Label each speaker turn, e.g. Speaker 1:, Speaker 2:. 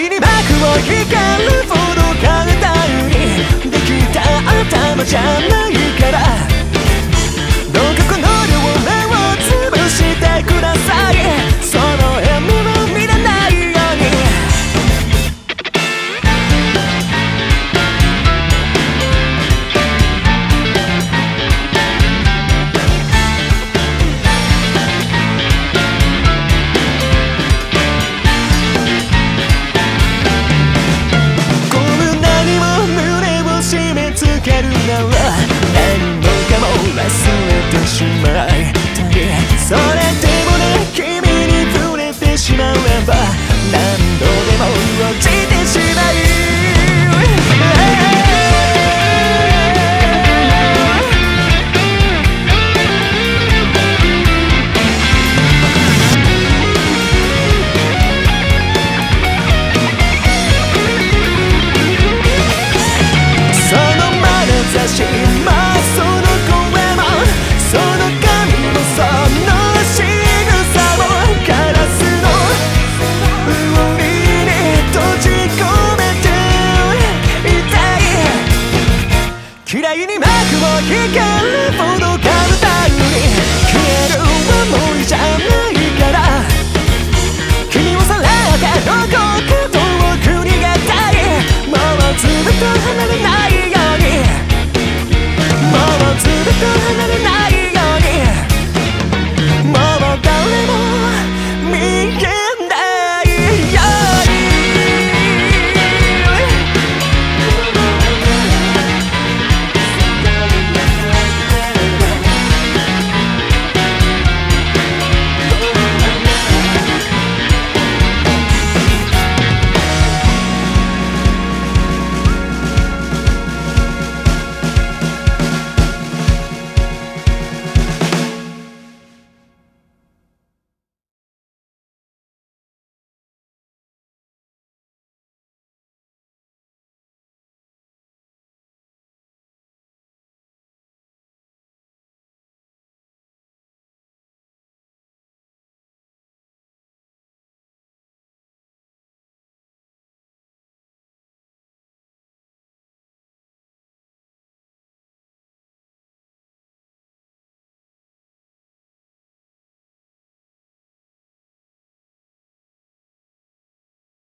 Speaker 1: 愛に幕を光るほど簡単にできた頭じゃない差しその声もその感もその仕草をカラスの海に閉じ込めていたい嫌いに幕を開る